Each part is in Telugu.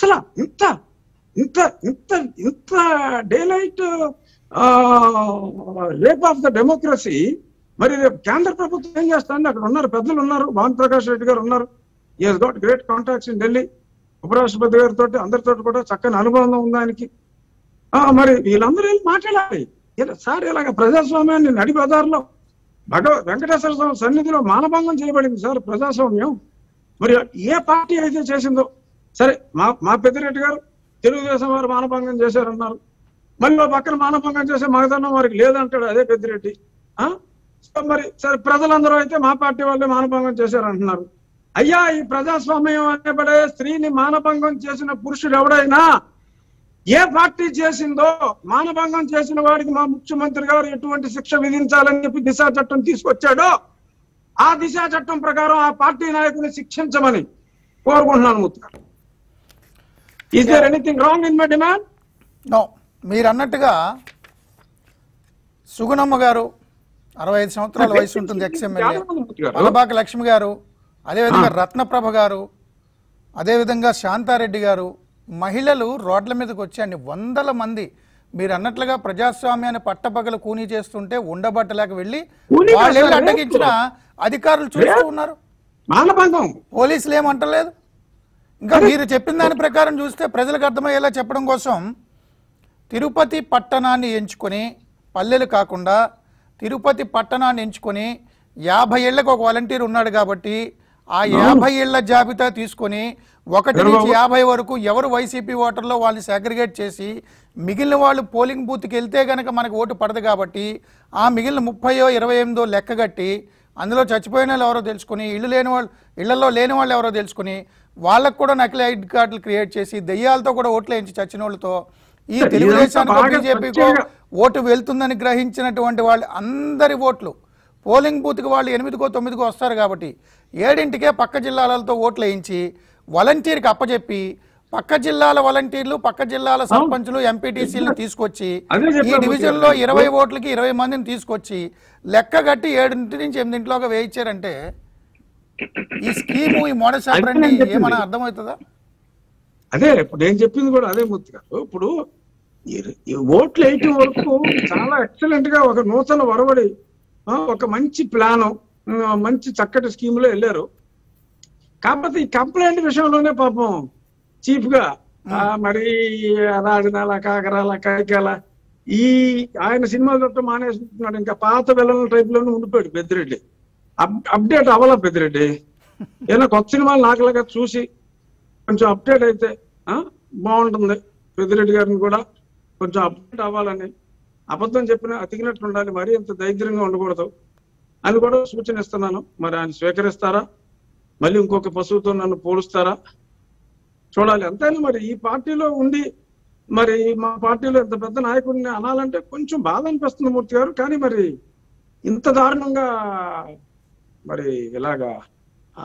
అసలు ఇంత ఇంత ఇంత ఇంత daylight rape of the democracy మరి రేపు కేంద్ర ప్రభుత్వం ఏం చేస్తుంది? అక్కడ ఉన్నారు పెద్దలు ఉన్నారు భాను ప్రకాష్ రెడ్డి గారు ఉన్నారు. ఈ got great contacts in Delhi ఉపరాష్ట్రపతి గారితో అందరితో కూడా చక్కని అనుబంధం ఉంది ఆయనకి. మరి వీళ్ళందరూ వెళ్ళి మాట్లాడాలి? ఇలా సార్ ఇలాగ ప్రజాస్వామ్యాన్ని నడి బజార్లో భగవ వెంకటేశ్వర స్వామి సన్నిధిలో మానభంగం చేయబడింది సార్ ప్రజాస్వామ్యం. మరి ఏ పార్టీ అయితే చేసిందో సరే మా మా పెద్దిరెడ్డి గారు తెలుగుదేశం వారు మానభంగం చేశారన్నారు. మళ్ళీ పక్కన మానభంగం చేసే మగదన్నం వారికి లేదంటాడు అదే పెద్దిరెడ్డి. ఆ? సో మరి సరే ప్రజలందరూ అయితే మా పార్టీ వాళ్ళే మానభంగం చేశారంటున్నారు. అయ్యా ఈ ప్రజాస్వామ్యం అనేబడే స్త్రీని మానభంగం చేసిన పురుషుడు ఎవడైనా ఏ పార్టీ చేసిందో మానభంగం చేసిన వాడికి మా ముఖ్యమంత్రి గారు ఎటువంటి శిక్ష విధించాలని చెప్పి దిశా చట్టం తీసుకొచ్చాడో ఆ దిశా చట్టం ప్రకారం ఆ పార్టీ నాయకుని శిక్షించమని కోరుకుంటున్నాను Muthu is there anything wrong in my demand no మీరు అన్నట్టుగా సుగుణమ్మ గారు అరవై ఐదు సంవత్సరాల వయసు ఉంటుంది ఎక్స్ఎమ్మెల్యే అలబాక లక్ష్మి గారు అదేవిధంగా రత్నప్రభ గారు అదేవిధంగా శాంతారెడ్డి గారు మహిళలు రోడ్ల మీదకి వచ్చి అన్ని వందల మంది మీరు అన్నట్లుగా ప్రజాస్వామ్యాన్ని పట్టపగలు కూనీ చేస్తుంటే ఉండబట్టలేక వెళ్ళి వాళ్ళు అడ్డగించిన అధికారులు చూస్తూ ఉన్నారు. పోలీసులు ఏమంటలేదు ఇంకా మీరు చెప్పిన దాని ప్రకారం చూస్తే ప్రజలకు అర్థమయ్యేలా చెప్పడం కోసం తిరుపతి పట్టణాన్ని ఎంచుకొని పల్లెలు కాకుండా తిరుపతి పట్టణాన్ని ఎంచుకొని యాభై ఏళ్ళకు ఒక వాలంటీర్ ఉన్నాడు కాబట్టి ఆ యాభై ఏళ్ళ జాబితా తీసుకొని ఒకటి నుంచి యాభై వరకు ఎవరు వైసీపీ ఓటర్లో వాళ్ళని సెగ్రిగేట్ చేసి మిగిలిన వాళ్ళు పోలింగ్ బూత్కి వెళ్తే గనక మనకు ఓటు పడదు కాబట్టి ఆ మిగిలిన ముప్పయో ఇరవై ఎనిమిదో లెక్కగట్టి అందులో చచ్చిపోయిన వాళ్ళు ఎవరో తెలుసుకుని ఇల్లు లేని వాళ్ళు ఇళ్ళలో లేని వాళ్ళు ఎవరో తెలుసుకుని వాళ్ళకు కూడా నకిలీ ఐడి కార్డులు క్రియేట్ చేసి దెయ్యాలతో కూడా ఓట్లు వేయించి చచ్చిన వాళ్ళతో ఈ తెలుగుదేశానికో బీజేపీకో ఓటు వెళ్తుందని గ్రహించినటువంటి వాళ్ళు అందరి ఓట్లు. పోలింగ్ బూత్కి వాళ్ళు ఎనిమిదికో తొమ్మిదికో వస్తారు కాబట్టి ఏడింటికే పక్క జిల్లాలతో ఓట్లు వేయించి వాలంటీర్కి అప్పచెప్పి పక్క జిల్లాల వాలంటీర్లు పక్క జిల్లాల సర్పంచులు ఎంపీటీసీలను తీసుకొచ్చి ఈ చెప్పాను డివిజన్లో ఇరవై ఓట్లకి ఇరవై మందిని తీసుకొచ్చి లెక్క కట్టి ఏడింటి నుంచి ఎనిమిదింటిలోగా వేయించారంటే ఈ స్కీము ఈ మోడల్. ఏమైనా అర్థమవుతుందా? అదే ఇప్పుడు నేను చెప్పింది కూడా అదే మూర్తి గారు. ఇప్పుడు ఓట్లు వేయటం వరకు చాలా ఎక్సలెంట్గా ఒక నూతన వరవడి ఒక మంచి ప్లాన్ మంచి చక్కటి స్కీమ్లో వెళ్ళారు. కాకపోతే ఈ కంప్లైంట్ విషయంలోనే పాపం చీఫ్గా మరి రాజనాల కాకరాల కాకియాల ఈ ఆయన సినిమా చూడటం మానేస్తున్నాడు. ఇంకా పాత విలన్ టైప్లోనే ఉండిపోయాడు పెద్దిరెడ్డి. అప్- అప్డేట్ అవ్వాలా పెద్దిరెడ్డి? ఏదైనా కొత్త సినిమాలు నాకులాగా చూసి కొంచెం అప్డేట్ అయితే బాగుంటుంది. పెద్దిరెడ్డి గారిని కూడా కొంచెం అప్డేట్ అవ్వాలని అబద్ధం చెప్పిన అతికినట్టు ఉండాలి. మరీ ఇంత దరిద్రంగా ఉండకూడదు అని కూడా సూచన ఇస్తున్నాను. మరి ఆయన స్వీకరిస్తారా? మళ్ళీ ఇంకొక పశువుతో నన్ను పోలుస్తారా? చూడాలి. అంతేనా మరి? ఈ పార్టీలో ఉండి మరి మా పార్టీలో ఇంత పెద్ద నాయకుడిని అనాలంటే కొంచెం బాధ అనిపిస్తుంది మూర్తి గారు. కానీ మరి ఇంత దారుణంగా మరి ఇలాగా ఆ,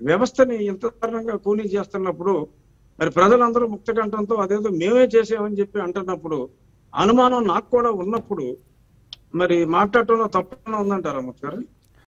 వ్యవస్థని ఇంత దారుణంగా కూలీ చేస్తున్నప్పుడు మరి ప్రజలందరూ ముక్తకంఠంతో అదేదో మేమే చేసామని చెప్పి అంటున్నప్పుడు అనుమానం నాకు కూడా ఉన్నప్పుడు మరి మాట్లాడటంలో తప్పకుండా ఉందంటారా ముత్తు